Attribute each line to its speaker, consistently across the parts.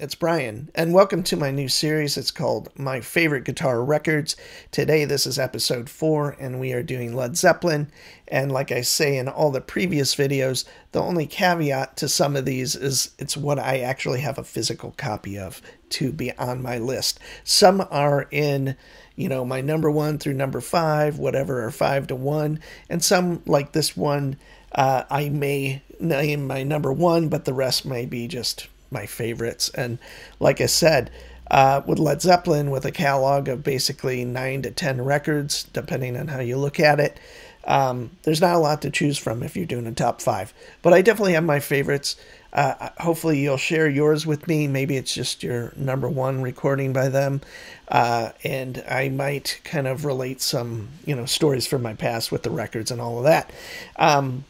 Speaker 1: it's Brian, and welcome to my new series. It's called My Favorite Guitar Records. Today, this is episode four, and we are doing Led Zeppelin. And like I say in all the previous videos, the only caveat to some of these is it's what I actually have a physical copy of to be on my list. Some are in, you know, my number one through number five, whatever, or five to one, and some, like this one, uh, I may name my number one, but the rest may be just my favorites. And like I said, uh, with Led Zeppelin, with a catalog of basically nine to ten records, depending on how you look at it, um, there's not a lot to choose from if you're doing a top five. But I definitely have my favorites. Uh, hopefully, you'll share yours with me. Maybe it's just your number one recording by them, uh, and I might kind of relate some, you know, stories from my past with the records and all of that. Um,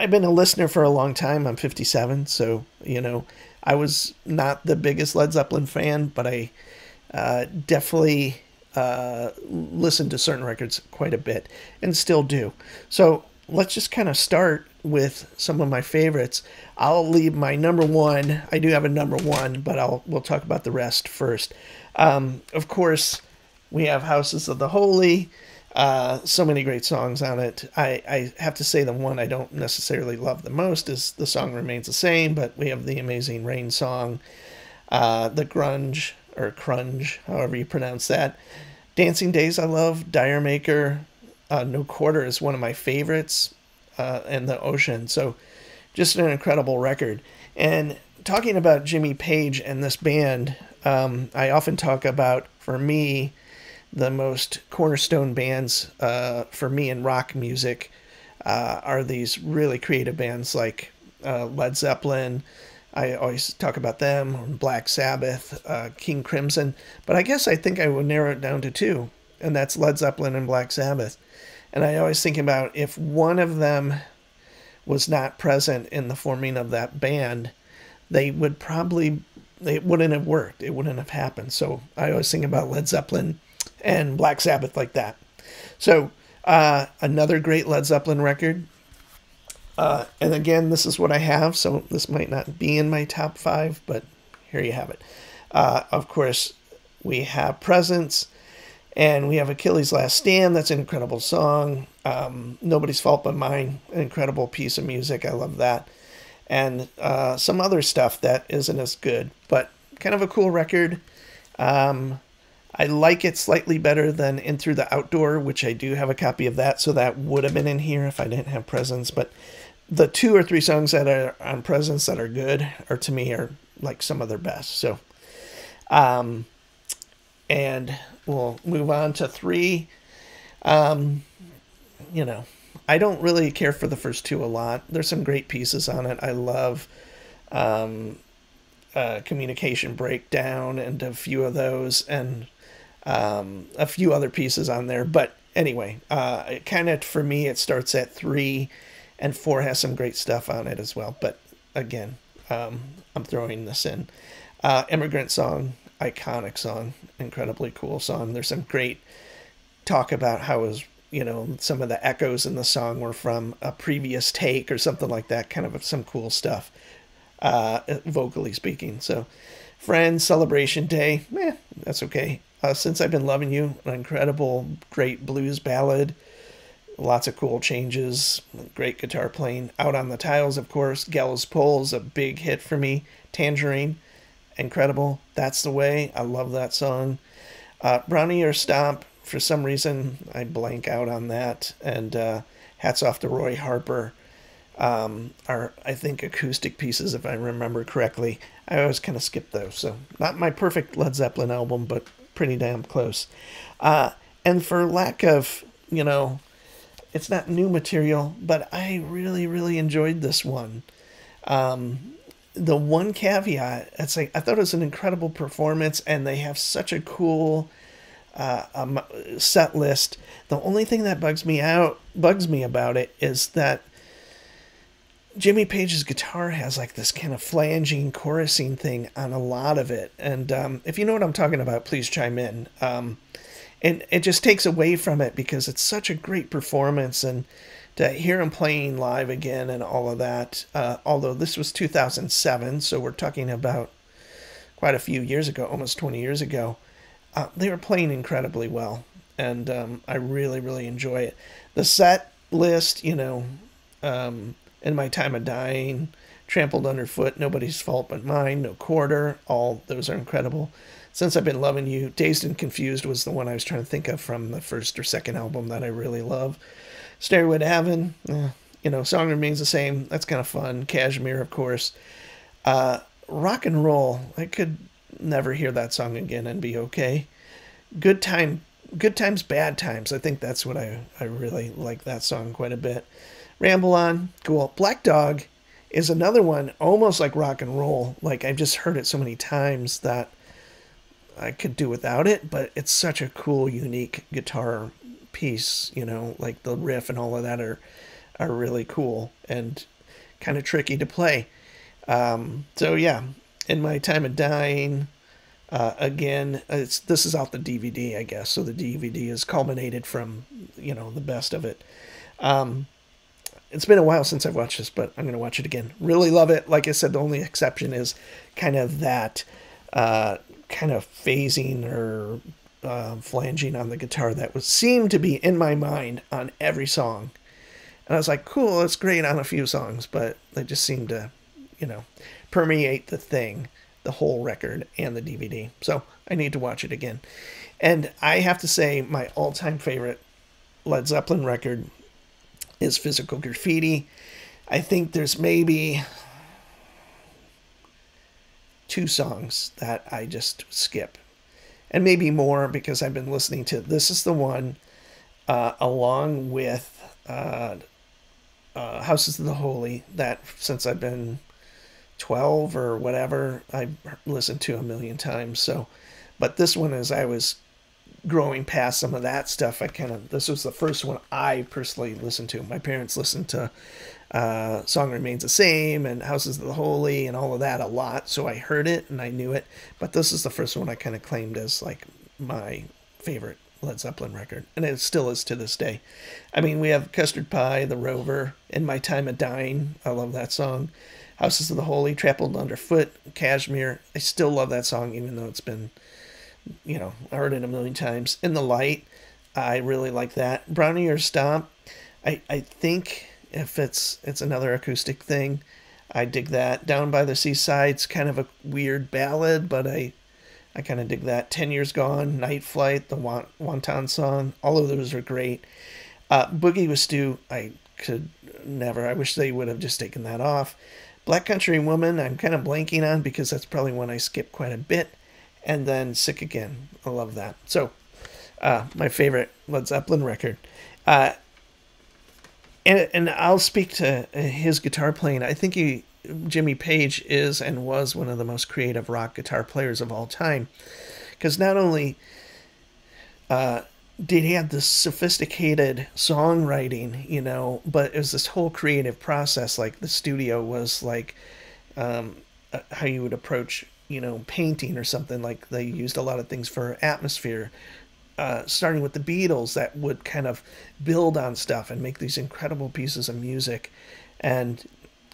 Speaker 1: I've been a listener for a long time. I'm 57, so you know I was not the biggest Led Zeppelin fan, but I uh, definitely uh, listened to certain records quite a bit and still do. So let's just kind of start with some of my favorites. I'll leave my number one. I do have a number one, but I'll we'll talk about the rest first. Um, of course, we have Houses of the Holy. Uh, so many great songs on it. I, I have to say the one I don't necessarily love the most is the song remains the same, but we have the amazing Rain song, uh, the grunge or crunge, however you pronounce that. Dancing Days I love. D'yer Mak'er, uh, No Quarter is one of my favorites, uh, and The Ocean. So just an incredible record. And talking about Jimmy Page and this band, um, I often talk about for me the most cornerstone bands uh, for me in rock music uh, are these really creative bands like uh, Led Zeppelin. I always talk about them, Black Sabbath, uh, King Crimson. But I guess I think I would narrow it down to two, and that's Led Zeppelin and Black Sabbath. And I always think about if one of them was not present in the forming of that band, they would probably it wouldn't have worked. It wouldn't have happened. So I always think about Led Zeppelin and Black Sabbath like that. So uh, another great Led Zeppelin record. Uh, and again, this is what I have, so this might not be in my top five, but here you have it. Uh, of course, we have Presence, and we have Achilles' Last Stand. That's an incredible song. Um, Nobody's Fault But Mine, an incredible piece of music. I love that. And uh, some other stuff that isn't as good, but kind of a cool record. Um, I like it slightly better than In Through the Outdoor, which I do have a copy of that, so that would have been in here if I didn't have Presence. But the two or three songs that are on Presence that are good are to me are like some of their best. So, um, and we'll move on to three. Um, you know, I don't really care for the first two a lot. There's some great pieces on it. I love um, uh, communication breakdown and a few of those, and um, a few other pieces on there. But anyway, uh, it kind of for me, it starts at three, and four has some great stuff on it as well. But again, um, I'm throwing this in. Uh, Immigrant Song, iconic song, incredibly cool song. There's some great talk about how was, you know, some of the echoes in the song were from a previous take or something like that. Kind of some cool stuff, uh, vocally speaking. So, Friends, Celebration Day, eh, that's okay. Uh, Since I've Been Loving You, an incredible, great blues ballad. Lots of cool changes, great guitar playing. Out on the Tiles, of course. Gallows Pole's a big hit for me. Tangerine, incredible. That's the Way, I love that song. Uh, Bron-Y-Aur Stomp, for some reason, I blank out on that. And uh, hats off to Roy Harper. Um, are, I think, acoustic pieces, if I remember correctly. I always kind of skip those. So, not my perfect Led Zeppelin album, but pretty damn close. Uh, and for lack of, you know, it's not new material, but I really, really enjoyed this one. Um, the one caveat, it's like I thought it was an incredible performance, and they have such a cool uh, um, set list. The only thing that bugs me out, bugs me about it, is that Jimmy Page's guitar has like this kind of flanging chorusing thing on a lot of it. And um, if you know what I'm talking about, please chime in. Um, and it just takes away from it because it's such a great performance. And to hear him playing live again and all of that. Uh, although this was 2007, so we're talking about quite a few years ago, almost 20 years ago. Uh, they were playing incredibly well, and um, I really, really enjoy it. The set list, you know, um, in my time of dying, trampled underfoot, nobody's fault but mine, no quarter, all those are incredible. Since I've been loving you, Dazed and Confused was the one I was trying to think of from the first or second album that I really love. Stairway to Heaven, eh, you know, song remains the same. That's kind of fun. Kashmir, of course. Uh, rock and roll, I could never hear that song again and be okay. Good time, good times, bad times. I think that's what I I really like that song quite a bit. Ramble on, cool. Black Dog is another one, almost like rock and roll. Like I've just heard it so many times that I could do without it, but it's such a cool, unique guitar piece, you know, like the riff and all of that are are really cool and kind of tricky to play. Um, so yeah, in my time of dying, uh, again, it's this is out the DVD, I guess. So the DVD is culminated from you know the best of it. Um, it's been a while since I've watched this, but I'm gonna watch it again. Really love it. Like I said, the only exception is kind of that uh, kind of phasing or uh, flanging on the guitar that would seem to be in my mind on every song. And I was like, cool, it's great on a few songs, but they just seem to, you know, permeate the thing, the whole record and the DVD. So I need to watch it again. And I have to say, my all time favorite Led Zeppelin record is Physical Graffiti. I think there's maybe two songs that I just skip and maybe more because I've been listening to. This is the one, uh, along with uh, uh, Houses of the Holy, that since I've been 12 or whatever, I've listened to a million times. So, but this one, as I was growing past some of that stuff, I kind of, this was the first one I personally listened to. My parents listened to uh, Song Remains the Same and Houses of the Holy and all of that a lot. So I heard it and I knew it. But this is the first one I kind of claimed as like my favorite Led Zeppelin record. And it still is to this day. I mean, we have Custard Pie, The Rover, In My Time of Dying. I love that song. Houses of the Holy, Trampled Underfoot, Kashmir. I still love that song, even though it's been, you know, I heard it a million times. In the Light, I really like that. Bron-Y-Aur Stomp, I, I think if it's it's another acoustic thing. I dig that. Down by the Seaside's kind of a weird ballad, but I I kind of dig that. Ten Years Gone, Night Flight, the Wanton song, all of those are great. Uh, Boogie with Stew, I could never. I wish they would have just taken that off. Black Country Woman, I'm kind of blanking on because that's probably one I skip quite a bit. And then Sick Again, I love that. So, uh, my favorite Led Zeppelin record. Uh, and and I'll speak to his guitar playing. I think he Jimmy Page is and was one of the most creative rock guitar players of all time, because not only uh, did he have this sophisticated songwriting, you know, but it was this whole creative process. Like the studio was like um, uh, how you would approach, you know, painting or something. Like they used a lot of things for atmosphere uh, starting with the Beatles that would kind of build on stuff and make these incredible pieces of music. And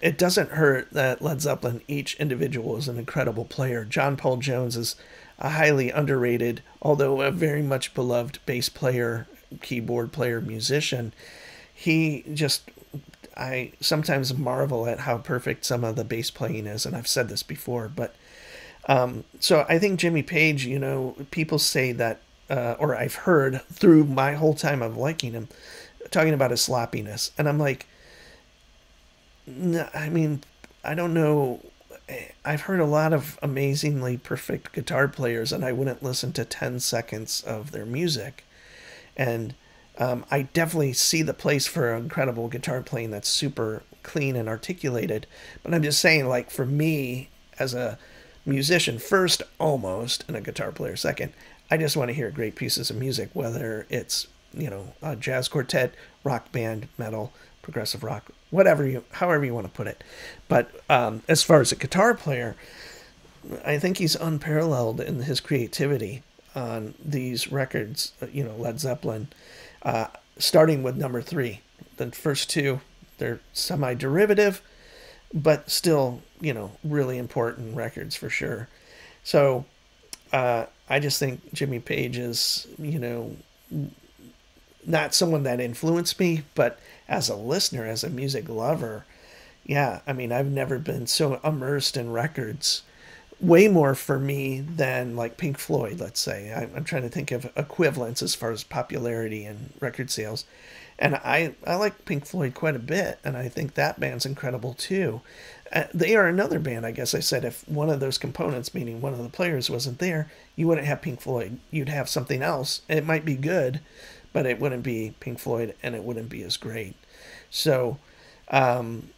Speaker 1: it doesn't hurt that Led Zeppelin, each individual is an incredible player. John Paul Jones is a highly underrated, although a very much beloved bass player, keyboard player, musician. He just, I sometimes marvel at how perfect some of the bass playing is, and I've said this before, but. Um, so I think Jimmy Page, you know, people say that uh, or I've heard through my whole time of liking him, talking about his sloppiness, and I'm like, no, I mean, I don't know. I've heard a lot of amazingly perfect guitar players, and I wouldn't listen to 10 seconds of their music. And um, I definitely see the place for incredible guitar playing that's super clean and articulated. But I'm just saying, like, for me as a musician first, almost, and a guitar player second, I just want to hear great pieces of music, whether it's you know a jazz quartet, rock band, metal, progressive rock, whatever you, however you want to put it. But um, as far as a guitar player, I think he's unparalleled in his creativity on these records. You know, Led Zeppelin, uh, starting with number three. the first two, they're semi derivative, but still, you know, really important records for sure. So uh, I just think Jimmy Page is, you know, not someone that influenced me, but as a listener, as a music lover, yeah, I mean, I've never been so immersed in records. Way more for me than like Pink Floyd, let's say. I'm, I'm trying to think of equivalents as far as popularity and record sales. And I, I like Pink Floyd quite a bit, and I think that band's incredible too. Uh, they are another band, I guess I said, if one of those components, meaning one of the players, wasn't there, you wouldn't have Pink Floyd. You'd have something else. It might be good, but it wouldn't be Pink Floyd, and it wouldn't be as great. So, um,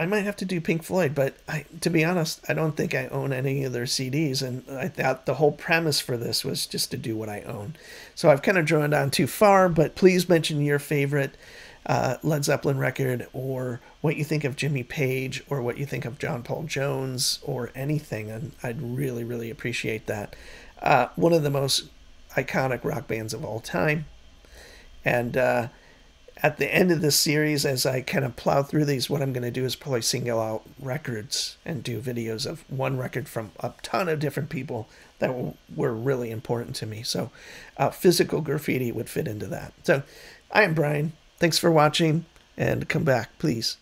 Speaker 1: I might have to do Pink Floyd, but I, to be honest, I don't think I own any of their CDs, and I thought the whole premise for this was just to do what I own. So I've kind of drawn on too far, but please mention your favorite uh, Led Zeppelin record, or what you think of Jimmy Page, or what you think of John Paul Jones, or anything, and I'd really, really appreciate that. Uh, one of the most iconic rock bands of all time, and uh, at the end of this series, as I kind of plow through these, what I'm going to do is probably single out records and do videos of one record from a ton of different people that were really important to me. So, uh, physical graffiti would fit into that. So, I am Brian. Thanks for watching and come back, please.